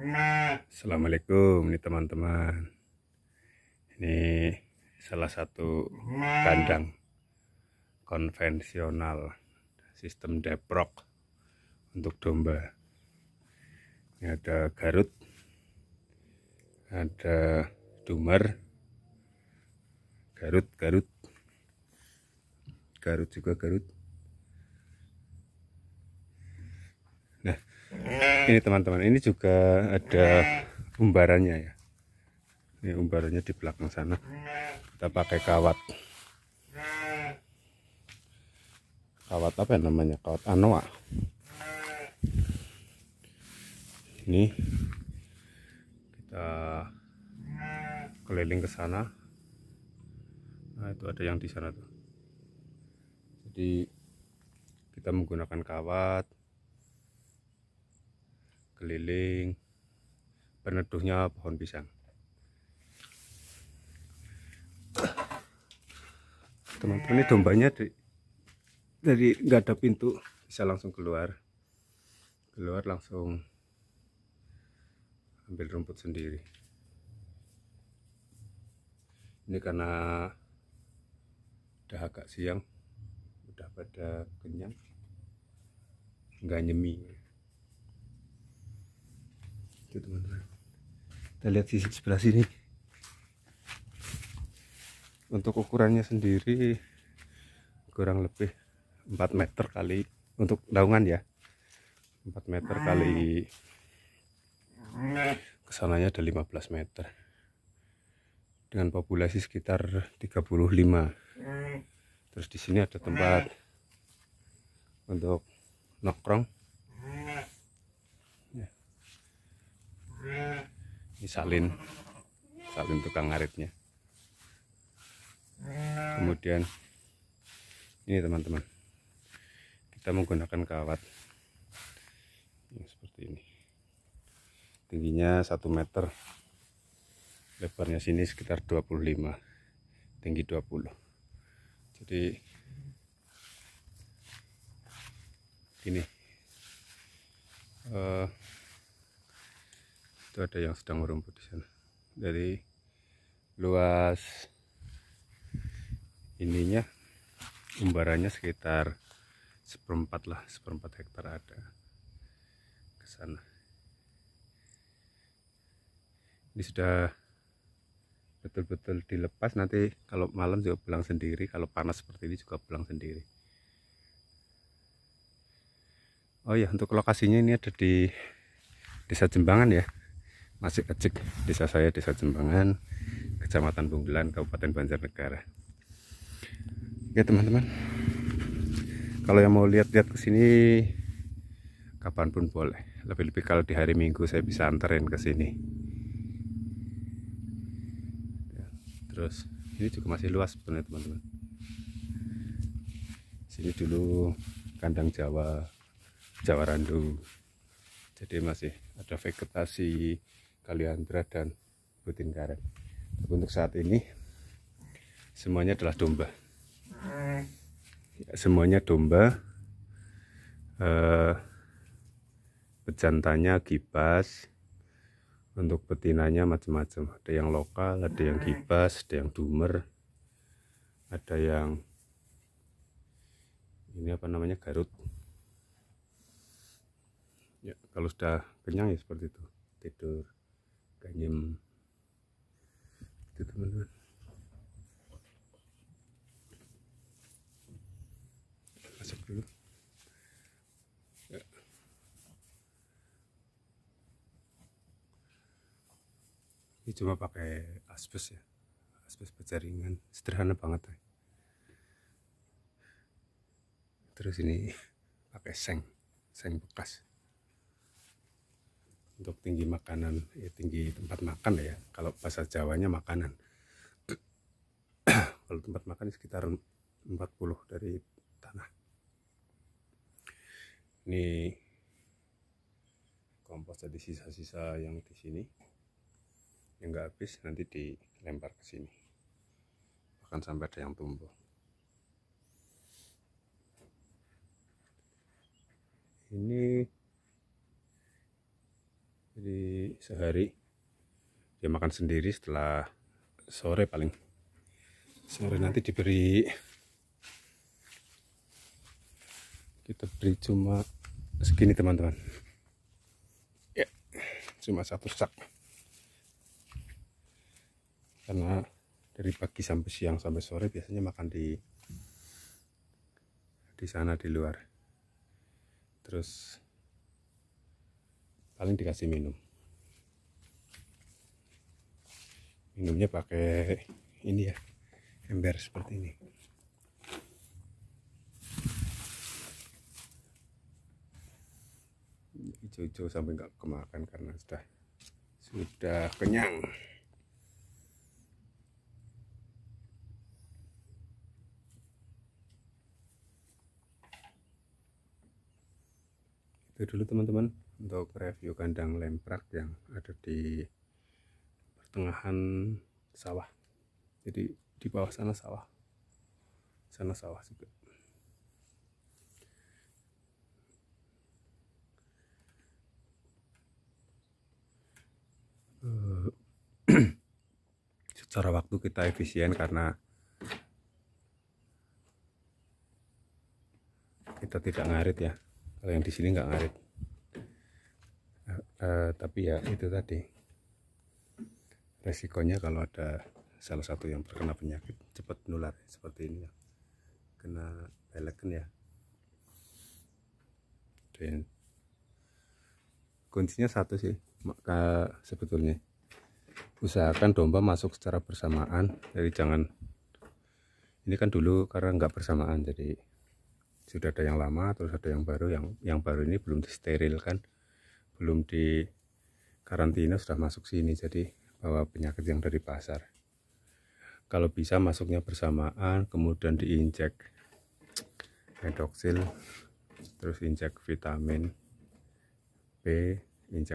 Assalamualaikum ini teman-teman. Ini salah satu kandang konvensional sistem deprok untuk domba. Ini ada garut Ada dumar Garut, garut. Garut juga garut Nah ini teman-teman ini juga ada umbarannya ya. Ini umbarannya di belakang sana. Kita pakai kawat. Kawat apa yang namanya? Kawat anoa. Ini kita keliling ke sana. Nah itu ada yang di sana tuh. Jadi kita menggunakan kawat keliling peneduhnya pohon pisang. Teman-teman ini dombanya dari, dari nggak ada pintu bisa langsung keluar. Keluar langsung ambil rumput sendiri. Ini karena udah agak siang udah pada kenyang nggak nyemi itu teman-teman. Kita lihat sisi sebelah sini. Untuk ukurannya sendiri kurang lebih 4 meter kali. Untuk daungan ya 4 meter kali. Ke sananya ada 15 meter. Dengan populasi sekitar 35 terus di sini ada tempat untuk nongkrong ini salin salin tukang ngaritnya. Kemudian ini teman-teman. Kita menggunakan kawat. Yang seperti ini. Tingginya 1 meter. Lebarnya sini sekitar 25 tinggi 20 jadi ini. Uh, itu ada yang sedang merumput di sana. Dari luas ininya umbarannya sekitar seperempat lah seperempat hektar ada ke sana. Ini sudah betul-betul dilepas. Nanti kalau malam juga pulang sendiri kalau panas seperti ini juga pulang sendiri. Oh ya untuk lokasinya ini ada di desa Jembangan ya masih kecil desa saya desa Jembangan kecamatan Bunggelan Kabupaten Banjarnegara. Oke teman-teman. Kalau yang mau lihat-lihat ke sini kapan pun boleh. Lebih-lebih kalau di hari Minggu saya bisa anterin ke sini. Ya, terus ini juga masih luas sebenarnya teman-teman. Sini dulu kandang Jawa Jawa Randu. Jadi masih ada vegetasi kaliandra dan butin karet tapi untuk saat ini semuanya adalah domba. Ya, semuanya domba. Eh, pejantannya gibas untuk betinanya macam-macam. Ada yang lokal ada yang gibas ada yang dumer ada yang ini apa namanya garut. Ya kalau sudah kenyang ya seperti itu. Tidur ganyem itu teman-teman. Masuk dulu. Ya. ini cuma pakai asbes ya. Asbes penjaringan sederhana banget ya. terus ini pakai seng. Seng bekas untuk tinggi makanan ya tinggi tempat makan ya. Kalau bahasa Jawanya makanan. Kalau tempat makan sekitar 40 dari tanah. Ini kompos jadi sisa-sisa yang di sini. Yang enggak habis nanti dilempar ke sini. Bahkan sampai ada yang tumbuh. Ini jadi sehari dia makan sendiri setelah sore paling. Sore nanti diberi kita beri cuma segini teman-teman. Ya cuma satu sak. Karena dari pagi sampai siang sampai sore biasanya makan di di sana di luar. Terus paling dikasih minum. Minumnya pakai ini ya ember seperti ini. Hijau-hijau sampai nggak kemakan karena sudah sudah kenyang itu dulu teman-teman untuk review kandang lemprak yang ada di pertengahan sawah. Jadi di bawah sana sawah. Sana sawah juga. Eh, secara waktu kita efisien karena kita tidak ngarit ya kalau yang di sini nggak ngarit. Uh, uh, tapi ya itu tadi. Resikonya kalau ada salah satu yang terkena penyakit cepat nular seperti ini ya. Kena peleken ya. Dan kuncinya satu sih maka sebetulnya. Usahakan domba masuk secara bersamaan jadi jangan ini kan dulu karena nggak bersamaan jadi sudah ada yang lama terus ada yang baru. Yang yang baru ini belum disterilkan belum di karantina sudah masuk sini. Jadi bawa penyakit yang dari pasar. Kalau bisa masuknya bersamaan kemudian diinjek hidroksil terus injek vitamin B injek